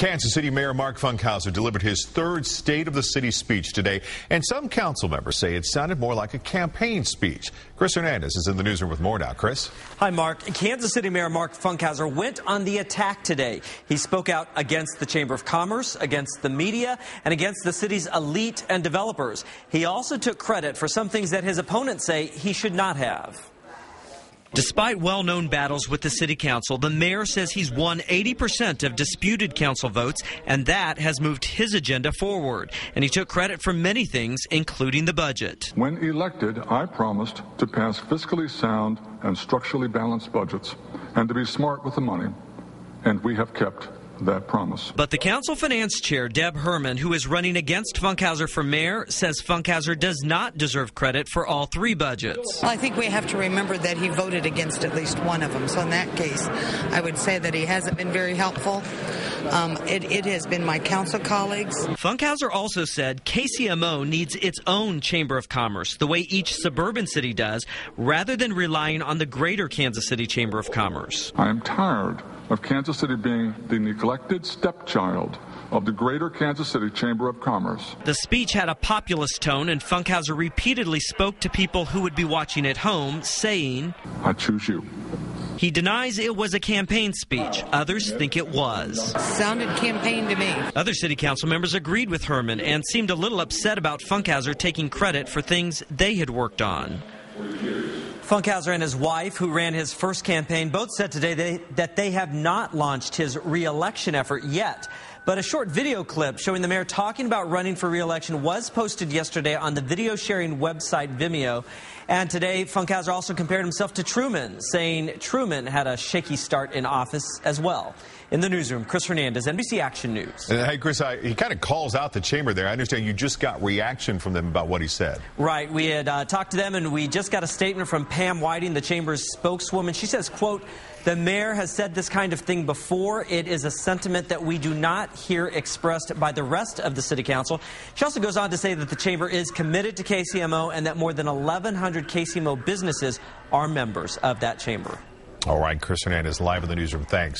Kansas City Mayor Mark Funkhouser delivered his third State of the City speech today, and some council members say it sounded more like a campaign speech. Chris Hernandez is in the newsroom with more now. Chris? Hi, Mark. Kansas City Mayor Mark Funkhouser went on the attack today. He spoke out against the Chamber of Commerce, against the media, and against the city's elite and developers. He also took credit for some things that his opponents say he should not have. Despite well known battles with the city council, the mayor says he's won 80% of disputed council votes, and that has moved his agenda forward. And he took credit for many things, including the budget. When elected, I promised to pass fiscally sound and structurally balanced budgets and to be smart with the money, and we have kept that promise. But the council finance chair, Deb Hermann, who is running against Funkhouser for mayor, says Funkhouser does not deserve credit for all three budgets. I think we have to remember that he voted against at least one of them. So in that case, I would say that he hasn't been very helpful. Um, it, it, has been my council colleagues. Funkhouser also said KCMO needs its own Chamber of Commerce, the way each suburban city does, rather than relying on the greater Kansas City Chamber of Commerce. I am tired of Kansas City being the neglected stepchild of the Greater Kansas City Chamber of Commerce. The speech had a populist tone, and Funkhouser repeatedly spoke to people who would be watching at home, saying, I choose you. He denies it was a campaign speech. Others think it was. Sounded campaign to me. Other city council members agreed with Hermann and seemed a little upset about Funkhouser taking credit for things they had worked on. Funkhouser and his wife, who ran his first campaign, both said today they, that they have not launched his reelection effort yet. But a short video clip showing the mayor talking about running for reelection was posted yesterday on the video sharing website Vimeo. And today, Funkhouser also compared himself to Truman, saying Truman had a shaky start in office as well. In the newsroom, Chris Hernandez, NBC Action News. hey, Chris, I, he kind of calls out the chamber there. I understand you just got reaction from them about what he said. Right. We had uh, talked to them, and we just got a statement from Pam Whiting, the chamber's spokeswoman. She says, quote, the mayor has said this kind of thing before. It is a sentiment that we do not hear expressed by the rest of the city council. She also goes on to say that the chamber is committed to KCMO and that more than 1,100 KCMO businesses are members of that chamber. All right, Chris Hernandez live in the newsroom. Thanks.